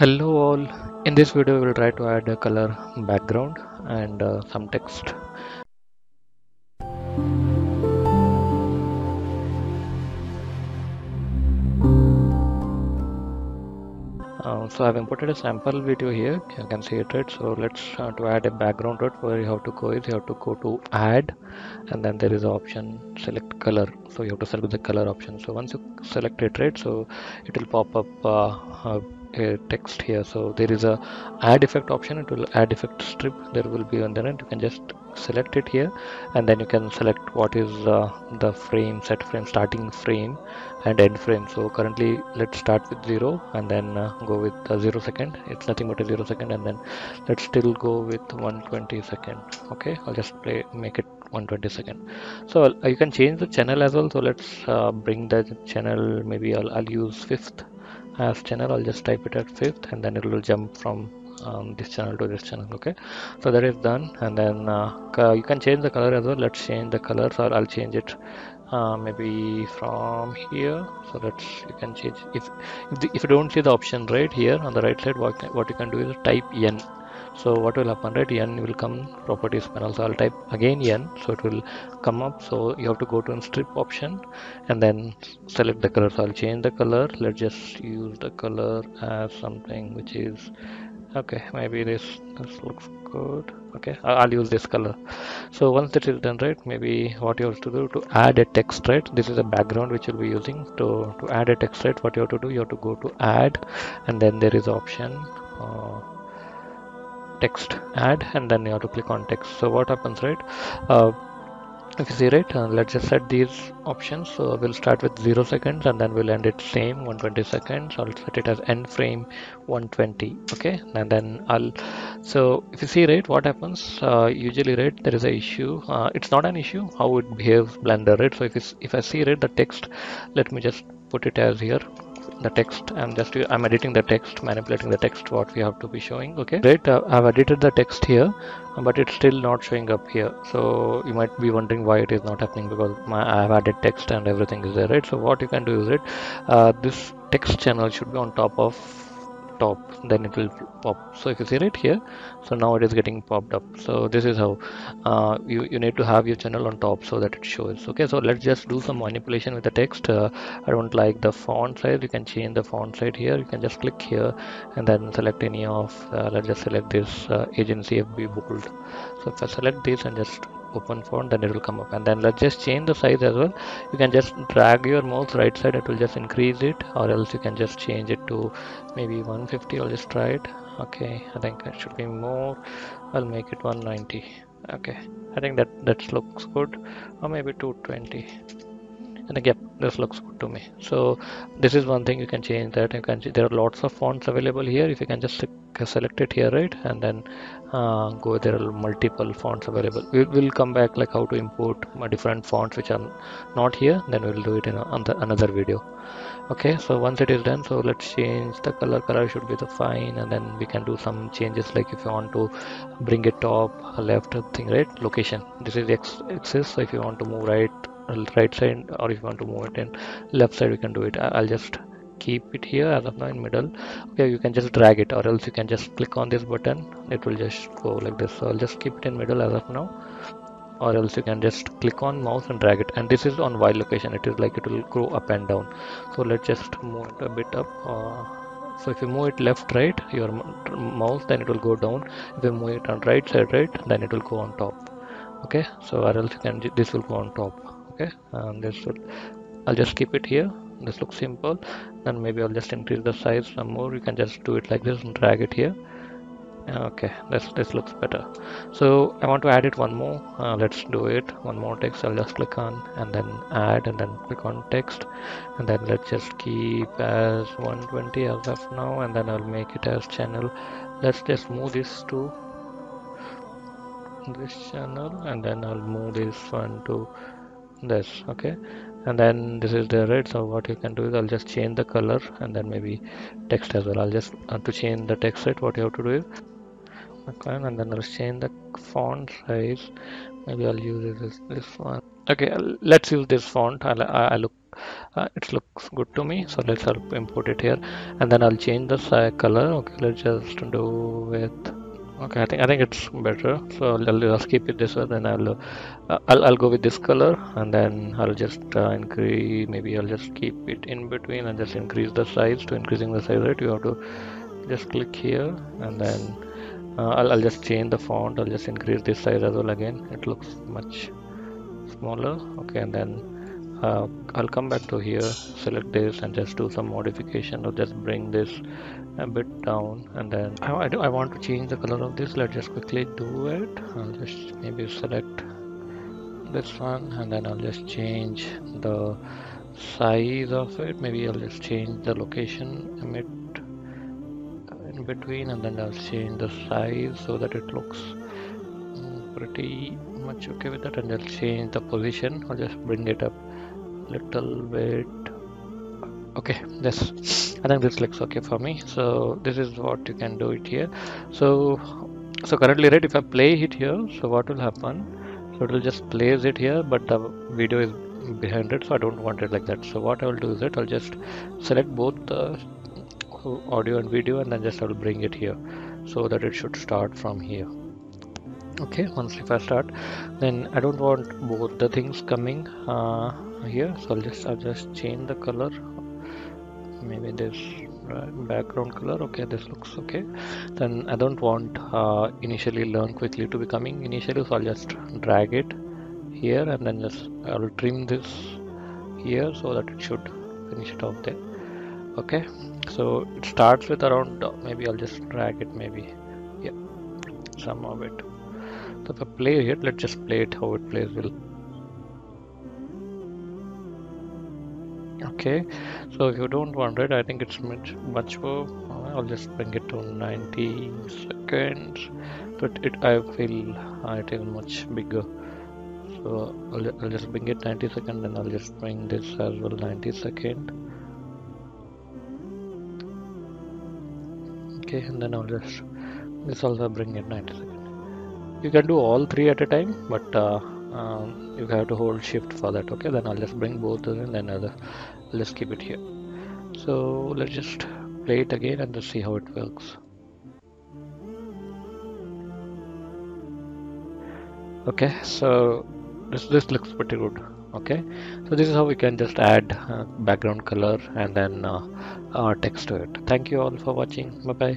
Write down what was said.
Hello all, in this video we will try to add a color background and uh, some text. Uh, so I've imported a sample video here, you can see it right. So let's uh, to add a background right where you have to go is you have to go to add and then there is an option select color. So you have to select the color option. So once you select it right, so it will pop up uh, a text here. So there is a add effect option. It will add effect strip. There will be on the end you can just select it here. And then you can select what is uh, the frame set frame starting frame and end frame. So currently let's start with zero and then uh, go with uh, zero second. It's nothing but a zero second. And then let's still go with 120 second. Okay? I'll just play make it 120 second. So you can change the channel as well. So let's uh, bring the channel. Maybe I'll, I'll use fifth as channel I'll just type it at fifth and then it will jump from um, this channel to this channel okay? So that is done and then uh, you can change the color as well. Let's change the color so I'll change it uh, maybe from here. So let's you can change if if, the, if you don't see the option right here on the right side what, what you can do is type n so what will happen right? N will come properties panel so i'll type. Again n so it will come up. So you have to go to strip option and then select the color. So i'll change the color. Let's just use the color as something which is okay maybe this this looks good. Okay i'll use this color. So once it is done right maybe what you have to do to add a text right? This is a background which you'll be using to to add a text right? What you have to do you have to go to add and then there is option uh, text add and then you have to click on text. So what happens right? Uh, if you see right uh, let's just set these options. So we'll start with zero seconds and then we'll end it same 120 seconds. I'll set it as end frame 120 okay? And then i'll so if you see right what happens uh, usually right there is a issue. Uh, it's not an issue how it behaves blender right? So if if i see right the text let me just put it as here the text i'm just i'm editing the text manipulating the text what we have to be showing okay? Great uh, i've edited the text here but it's still not showing up here. So you might be wondering why it is not happening because my i have added text and everything is there right? So what you can do is it uh, this text channel should be on top of top then it will pop. So if you see right here so now it is getting popped up. So this is how uh, you, you need to have your channel on top so that it shows. Okay so let's just do some manipulation with the text. Uh, I don't like the font size. You can change the font size here. You can just click here and then select any of uh, let's just select this uh, agency FB bold. So if I select this and just open font then it will come up. And then let's just change the size as well. You can just drag your mouse right side it will just increase it or else you can just change it to maybe 150 I'll just try it. Okay I think it should be more. I'll make it 190 okay I think that that looks good. Or maybe 220 and again this looks good to me. So this is one thing you can change that. You can see there are lots of fonts available here. If you can just select it here right? And then uh, go there are multiple fonts available. We will come back like how to import my different fonts which are not here then we'll do it in another video. Okay so once it is done so let's change the color. Color should be the fine and then we can do some changes like if you want to bring it top left thing right? Location. This is x axis so if you want to move right right side or if you want to move it in left side we can do it. I'll just keep it here as of now in middle. Okay you can just drag it or else you can just click on this button. It will just go like this. So i'll just keep it in middle as of now. Or else you can just click on mouse and drag it. And this is on y location. It is like it will grow up and down. So let's just move it a bit up uh, so if you move it left right your mouse then it will go down. If you move it on right side right then it will go on top. Okay? So or else you can this will go on top. Okay? And this will I'll just keep it here this looks simple. Then maybe I'll just increase the size some more. You can just do it like this and drag it here. Okay this this looks better. So I want to add it one more. Uh, let's do it. One more text. I'll just click on and then add and then click on text. And then let's just keep as 120 as of now. And then I'll make it as channel. Let's just move this to this channel. And then I'll move this one to this. Okay and then this is the red so what you can do is I'll just change the color and then maybe text as well. I'll just uh, to change the text right what you have to do is okay and then I'll change the font size. Maybe I'll use this this one. Okay let's use this font. I'll, I look uh, it looks good to me. So let's import it here. And then I'll change the color. Okay let's just do with okay I think I think it's better. So I'll, just keep it this way then I'll, uh, I'll I'll go with this color and then I'll just uh, increase maybe I'll just keep it in between and just increase the size. To increasing the size right you have to just click here and then uh, I'll, I'll just change the font. I'll just increase this size as well again. It looks much smaller. Okay and then uh, I'll come back to here select this and just do some modification or just bring this a bit down and then I, I, do, I want to change the color of this. Let's just quickly do it. I'll just maybe select this one and then I'll just change the size of it. Maybe I'll just change the location emit in between and then I'll change the size so that it looks mm, pretty much okay with that and I'll change the position I'll just bring it up little bit. Okay this I think this looks okay for me. So this is what you can do it here. So so currently right if I play it here so what will happen? So it will just plays it here but the video is behind it so I don't want it like that. So what I will do is that I'll just select both the audio and video and then just I will bring it here so that it should start from here. Okay once if I start then I don't want both the things coming. Uh, here so I'll just I'll just change the color. Maybe this background color. Okay this looks okay. Then I don't want uh, initially learn quickly to be coming initially so I'll just drag it here and then just I'll trim this here so that it should finish it off there. Okay so it starts with around uh, maybe I'll just drag it maybe yeah some of it. So if I play it let's just play it how it plays will okay. So if you don't want it I think it's much much more. I'll just bring it to 90 seconds. But it I feel it is much bigger. So I'll, I'll just bring it 90 seconds and I'll just bring this as well 90 second. Okay and then I'll just this also bring it 90 seconds you can do all three at a time but uh, um, you have to hold shift for that okay? Then I'll just bring both them then I'll just keep it here. So let's just play it again and just see how it works. Okay so this this looks pretty good okay? So this is how we can just add uh, background color and then uh, uh, text to it. Thank you all for watching. Bye bye